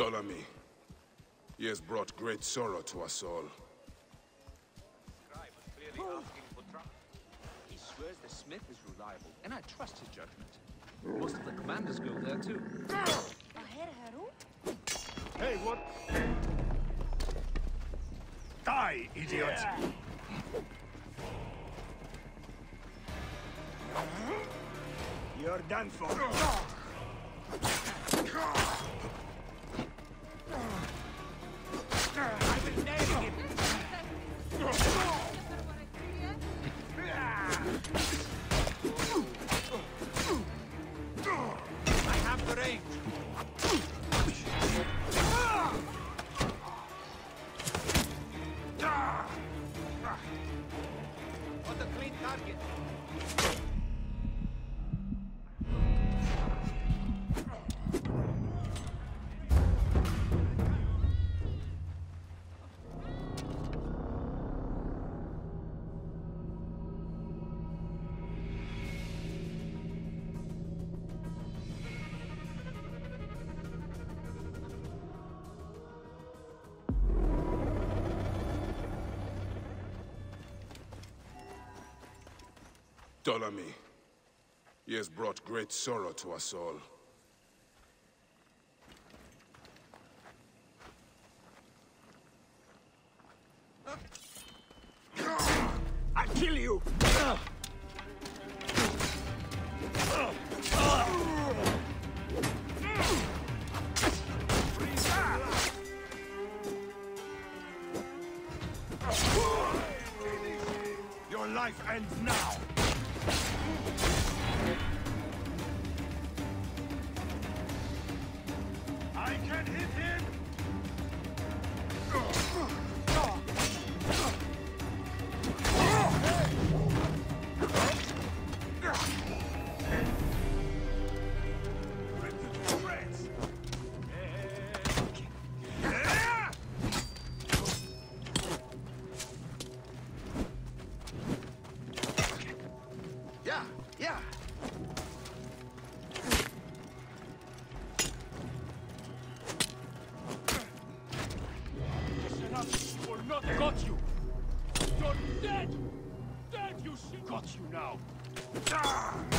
Ptolemy. He has brought great sorrow to us all. He swears the smith is reliable, and I trust his judgment. Most of the commanders go there too. Hey, what? Die, idiot! You're done for. The range! What a clean target! Ptolemy. He has brought great sorrow to us all. I'll kill you! Your life ends now! I can hit him! Yeah. Listen up, will not got you! You're dead! Dead, you she got you now! Ah!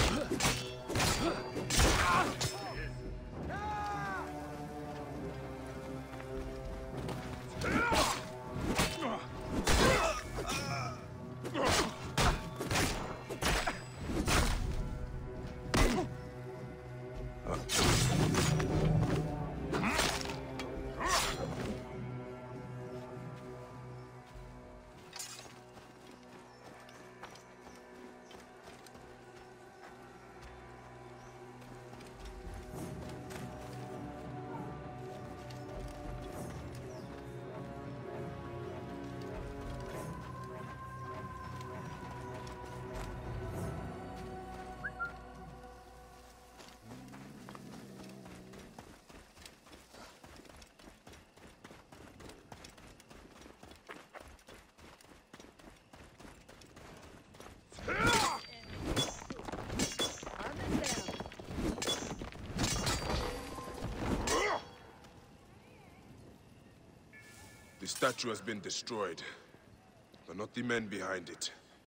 The statue has been destroyed, but not the men behind it.